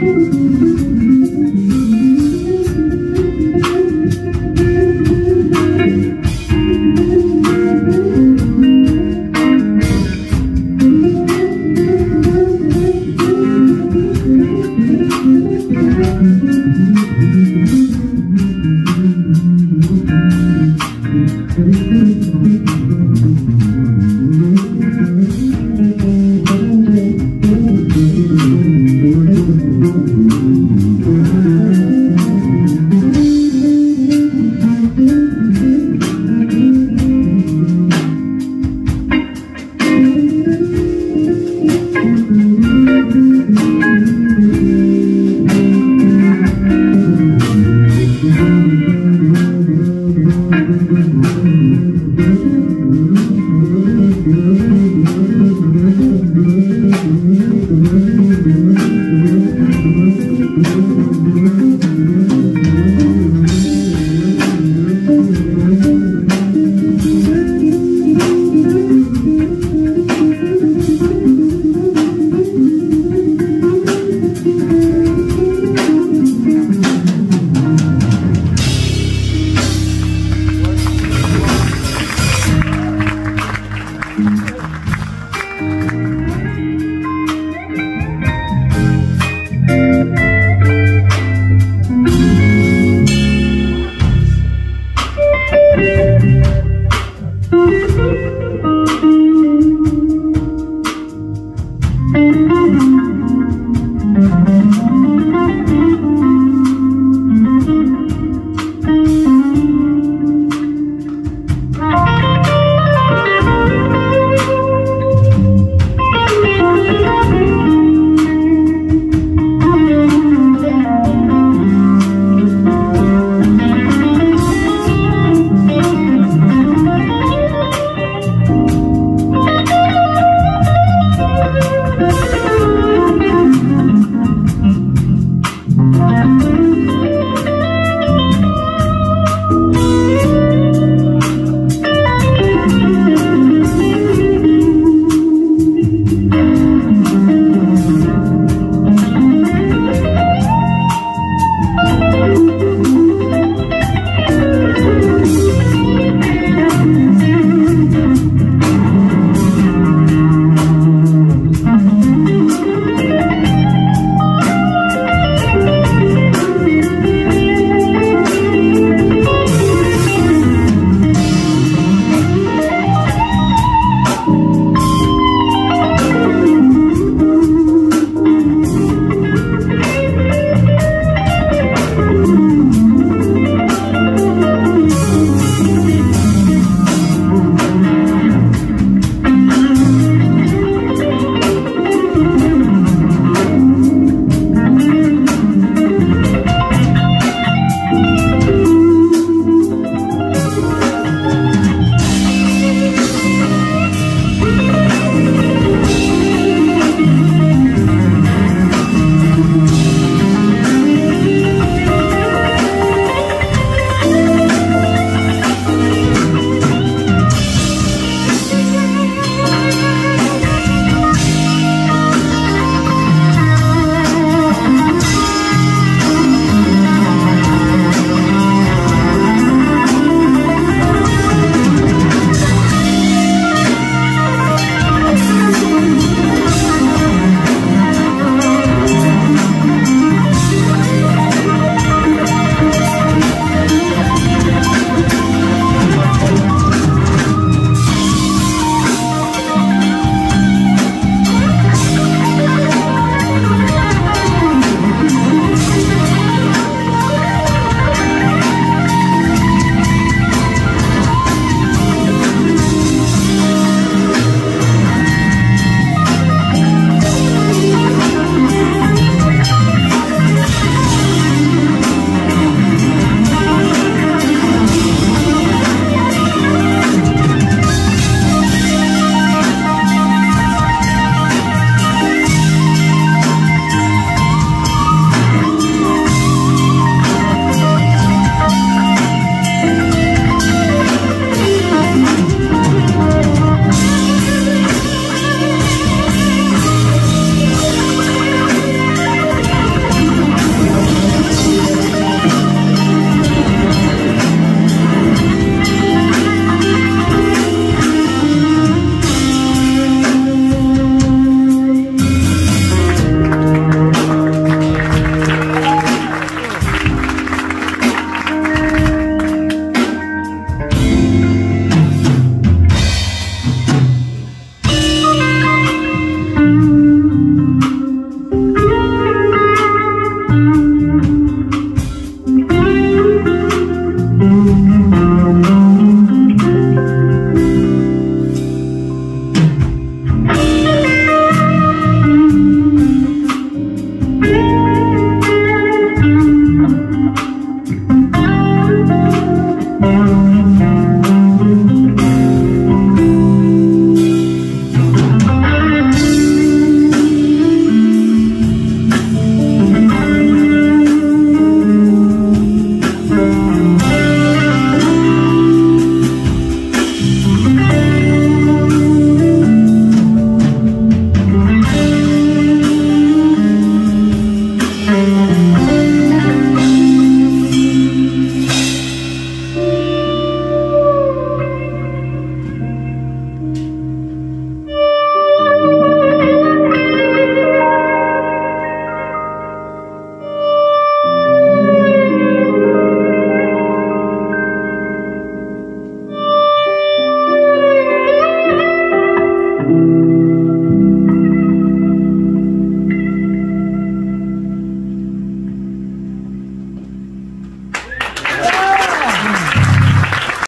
Música